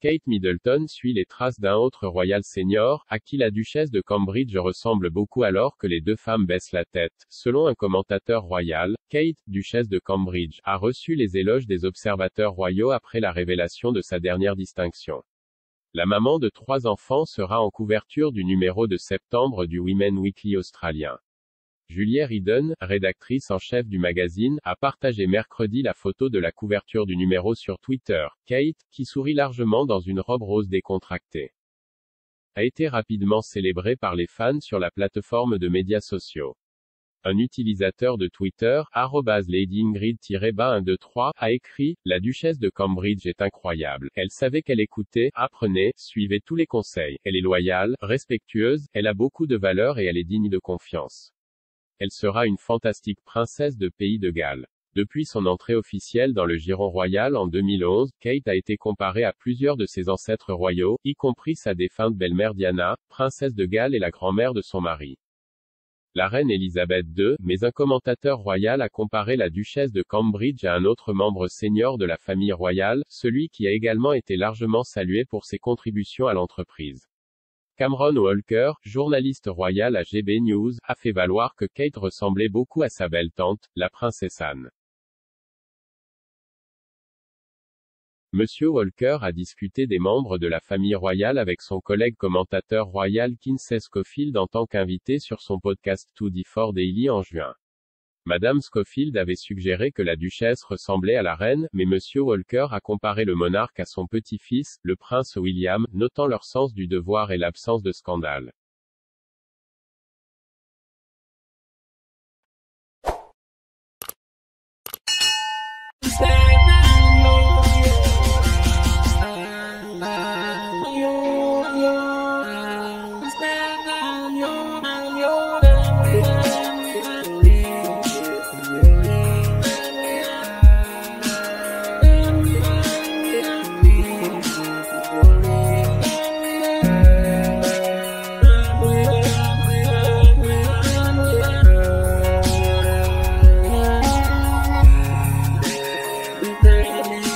Kate Middleton suit les traces d'un autre royal senior, à qui la duchesse de Cambridge ressemble beaucoup alors que les deux femmes baissent la tête. Selon un commentateur royal, Kate, duchesse de Cambridge, a reçu les éloges des observateurs royaux après la révélation de sa dernière distinction. La maman de trois enfants sera en couverture du numéro de septembre du Women Weekly australien. Juliette Eden, rédactrice en chef du magazine, a partagé mercredi la photo de la couverture du numéro sur Twitter. Kate, qui sourit largement dans une robe rose décontractée, a été rapidement célébrée par les fans sur la plateforme de médias sociaux. Un utilisateur de Twitter, LadyIngrid-123, a écrit, La duchesse de Cambridge est incroyable. Elle savait qu'elle écoutait, apprenait, suivait tous les conseils. Elle est loyale, respectueuse, elle a beaucoup de valeur et elle est digne de confiance. Elle sera une fantastique princesse de pays de Galles. Depuis son entrée officielle dans le giron royal en 2011, Kate a été comparée à plusieurs de ses ancêtres royaux, y compris sa défunte belle-mère Diana, princesse de Galles et la grand-mère de son mari. La reine Elisabeth II, mais un commentateur royal a comparé la duchesse de Cambridge à un autre membre senior de la famille royale, celui qui a également été largement salué pour ses contributions à l'entreprise. Cameron Walker, journaliste royal à GB News, a fait valoir que Kate ressemblait beaucoup à sa belle-tante, la princesse Anne. Monsieur Walker a discuté des membres de la famille royale avec son collègue commentateur royal Kinsey Schofield en tant qu'invité sur son podcast To for Daily en juin. Madame Schofield avait suggéré que la duchesse ressemblait à la reine, mais Monsieur Walker a comparé le monarque à son petit-fils, le prince William, notant leur sens du devoir et l'absence de scandale. Thank you.